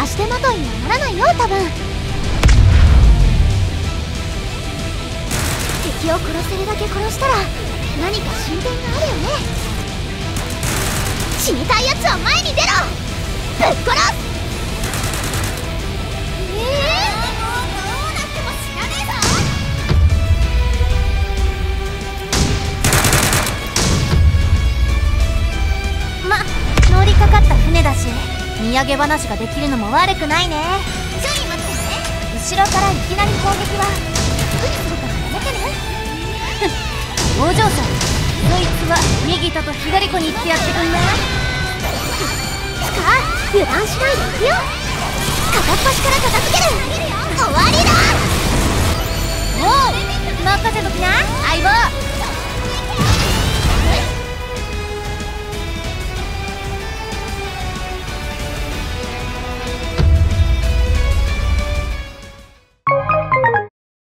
足手元にはならないよ多分敵を殺せるだけ殺したら何か進展があるよね死にたいやつは前に出ろぶっ殺すええー、もうどうなっても知らねえぞま乗りかかった船だし。土産話ができるのも悪くないね。ちょい待ってね。後ろからいきなり攻撃は。びっくりするからやめてね お嬢さんそいつは右とと左子に行ってやってくんないつか油断しないで行くよ。片っ端から片付ける。終わりだ